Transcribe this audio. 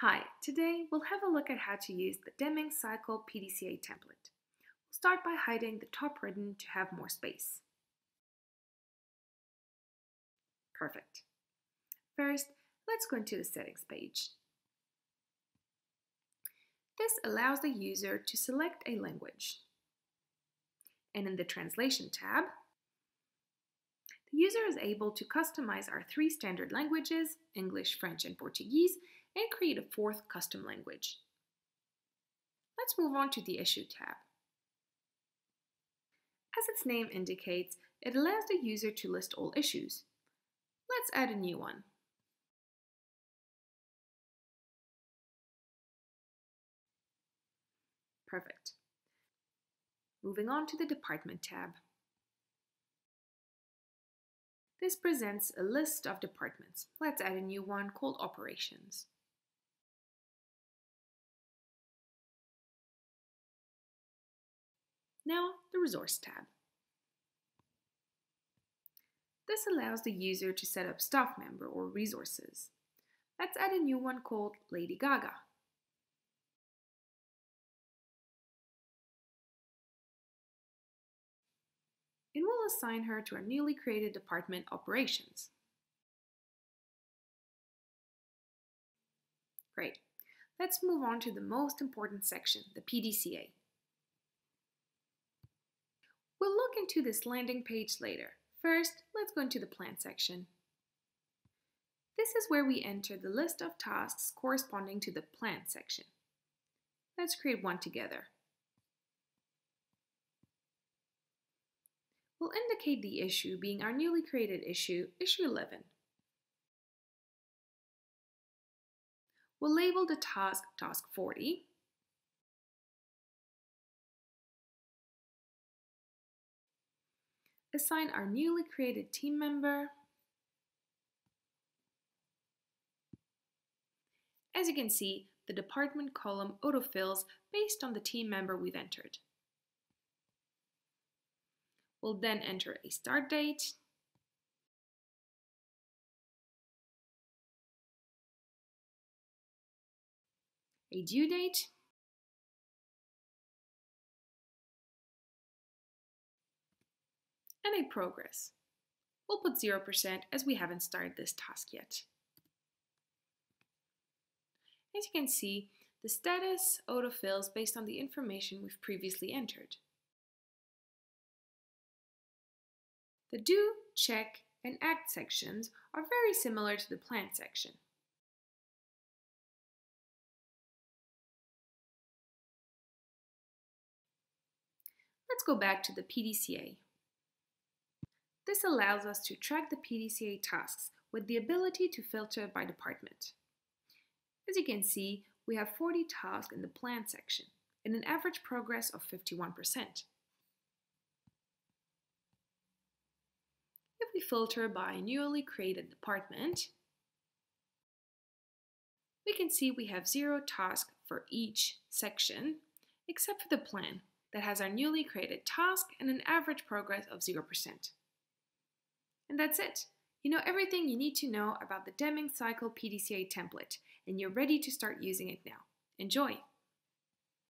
Hi, today we'll have a look at how to use the Deming Cycle PDCA template. We'll start by hiding the top ribbon to have more space. Perfect. First, let's go into the settings page. This allows the user to select a language. And in the Translation tab, user is able to customize our three standard languages, English, French, and Portuguese, and create a fourth custom language. Let's move on to the Issue tab. As its name indicates, it allows the user to list all issues. Let's add a new one. Perfect. Moving on to the Department tab. This presents a list of departments. Let's add a new one called Operations. Now, the Resource tab. This allows the user to set up staff member or resources. Let's add a new one called Lady Gaga. Assign her to our newly created department Operations. Great. Let's move on to the most important section, the PDCA. We'll look into this landing page later. First, let's go into the plan section. This is where we enter the list of tasks corresponding to the plan section. Let's create one together. We'll indicate the issue being our newly created issue, issue 11. We'll label the task task 40 assign our newly created team member. As you can see, the department column autofills based on the team member we've entered. We'll then enter a start date, a due date, and a progress. We'll put 0% as we haven't started this task yet. As you can see, the status autofills based on the information we've previously entered. The do, check, and act sections are very similar to the plan section. Let's go back to the PDCA. This allows us to track the PDCA tasks with the ability to filter by department. As you can see, we have 40 tasks in the plan section and an average progress of 51%. We filter by newly created department, we can see we have zero tasks for each section, except for the plan that has our newly created task and an average progress of 0%. And that's it. You know everything you need to know about the Deming Cycle PDCA template, and you're ready to start using it now. Enjoy!